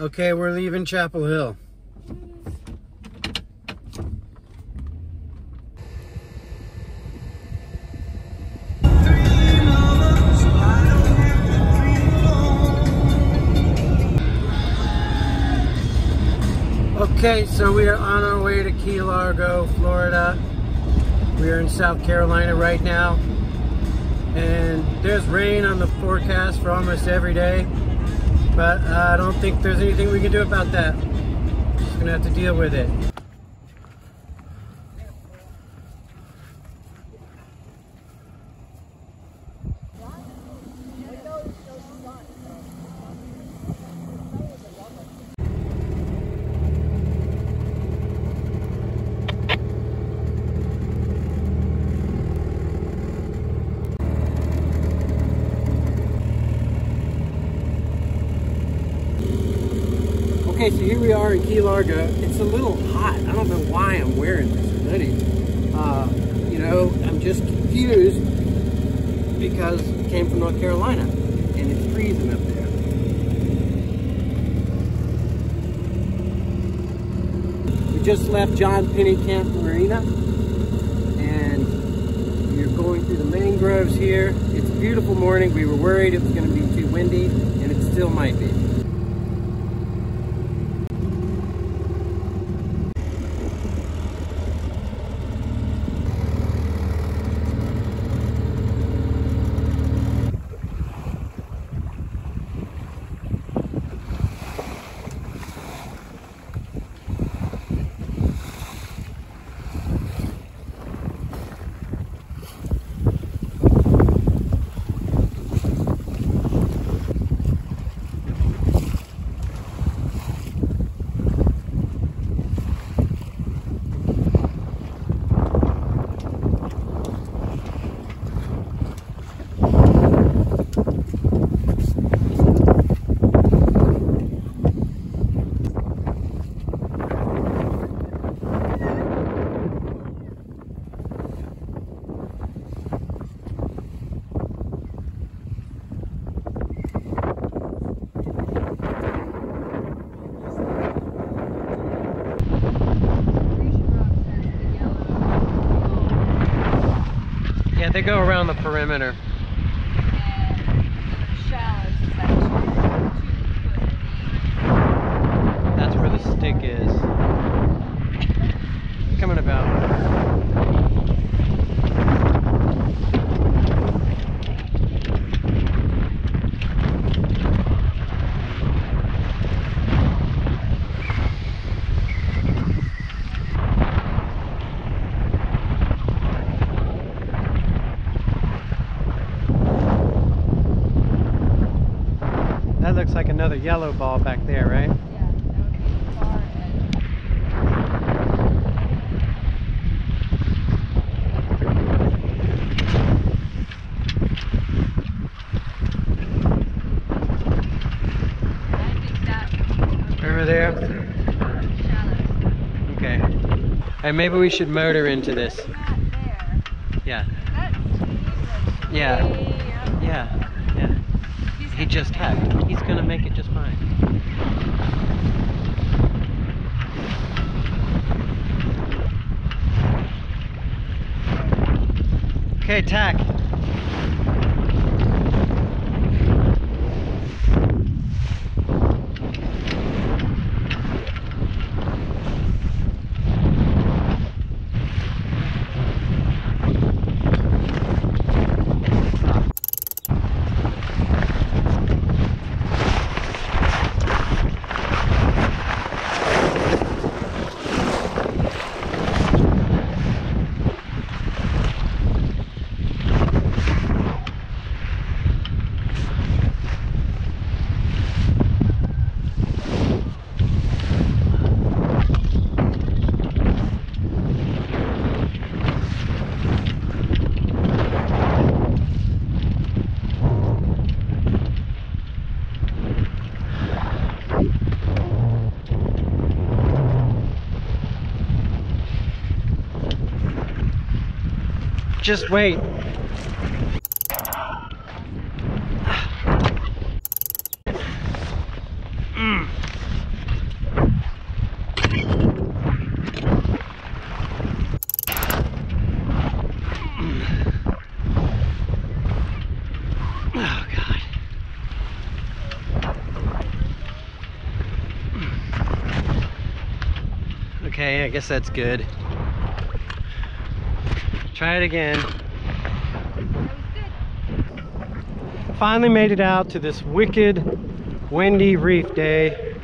Okay, we're leaving Chapel Hill. Okay, so we are on our way to Key Largo, Florida. We are in South Carolina right now. And there's rain on the forecast for almost every day. But uh, I don't think there's anything we can do about that. Just gonna have to deal with it. Okay, so here we are in Key Largo. It's a little hot. I don't know why I'm wearing this hoodie. Uh, you know, I'm just confused because it came from North Carolina and it's freezing up there. We just left John Penny Camp Marina and we're going through the mangroves here. It's a beautiful morning. We were worried it was going to be too windy and it still might be. Yeah, they go around the perimeter. That's where the stick is. Coming about. That looks like another yellow ball back there, right? Over there? Okay. Hey, maybe we should motor into this. Yeah. Yeah. He just had. He's gonna make it just fine. Okay, tack. just wait. Mm. Oh, mm. Okay, I guess that's good. Try it again. Finally made it out to this wicked, windy reef day.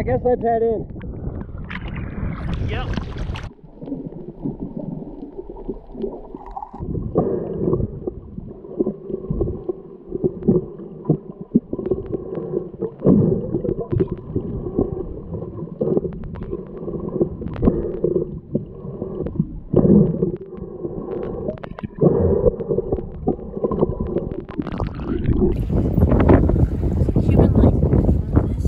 I guess let's head in. Yep. Human like this.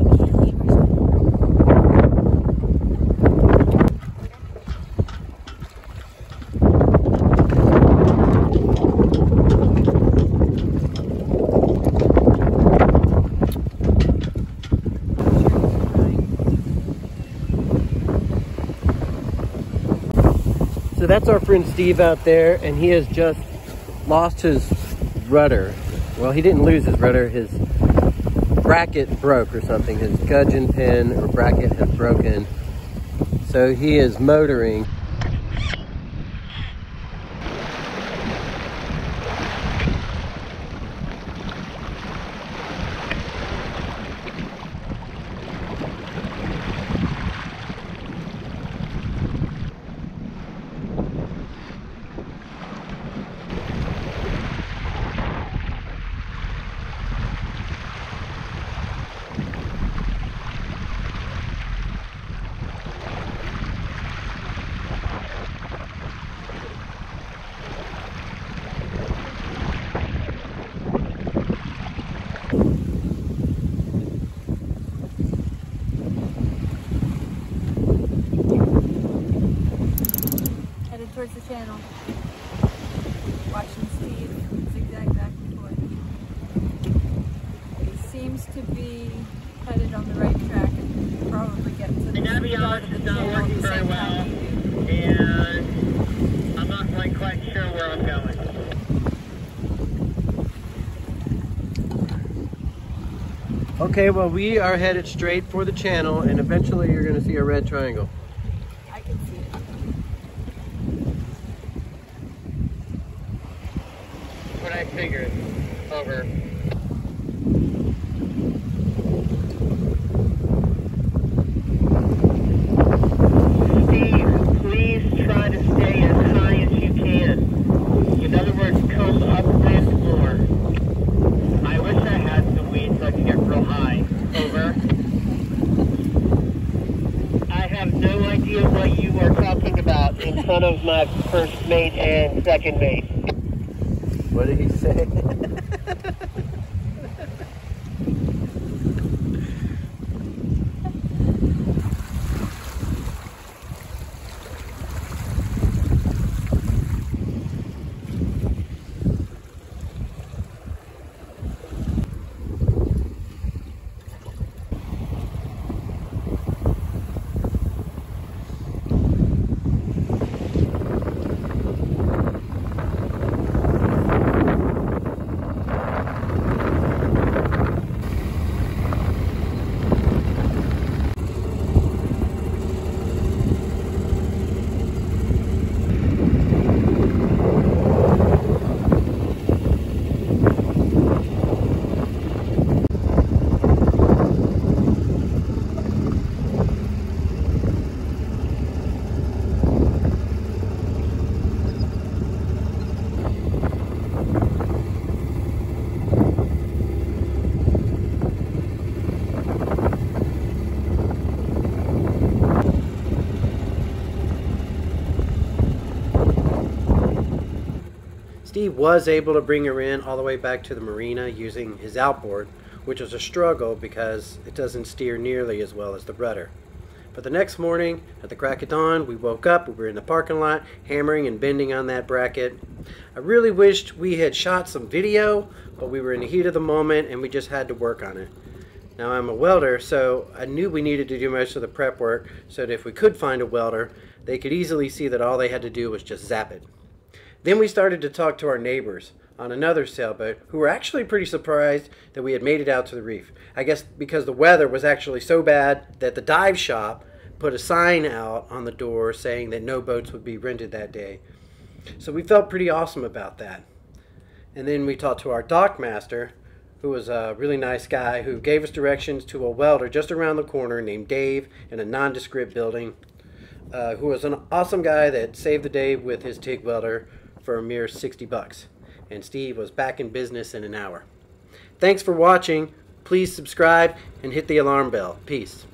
You can't leave or something. So our friend Steve out there, and he has just lost his rudder. Well, he didn't lose his rudder. His bracket broke or something. His gudgeon pin or bracket has broken. So he is motoring. Headed towards the channel. Watching Steve zigzag back and forth. He seems to be headed on the right track and probably get to the The start Navionics of the is not working very well, time we do. and I'm not quite quite sure where I'm going. Okay, well, we are headed straight for the channel, and eventually you're going to see a red triangle. I can see it. What I figured. Over. Steve, please try to stay as high as you can. In other words, come upwind more. I wish I had some weed so I could get real high. Over. I have no idea what you are talking about in front of my first mate and second mate. What did he say? Steve was able to bring her in all the way back to the marina using his outboard, which was a struggle because it doesn't steer nearly as well as the rudder. But the next morning, at the crack of dawn, we woke up, we were in the parking lot, hammering and bending on that bracket. I really wished we had shot some video, but we were in the heat of the moment and we just had to work on it. Now I'm a welder, so I knew we needed to do most of the prep work so that if we could find a welder, they could easily see that all they had to do was just zap it. Then we started to talk to our neighbors on another sailboat who were actually pretty surprised that we had made it out to the reef. I guess because the weather was actually so bad that the dive shop put a sign out on the door saying that no boats would be rented that day. So we felt pretty awesome about that. And then we talked to our dock master, who was a really nice guy who gave us directions to a welder just around the corner named Dave in a nondescript building, uh, who was an awesome guy that saved the day with his TIG welder for a mere 60 bucks. And Steve was back in business in an hour. Thanks for watching. Please subscribe and hit the alarm bell. Peace.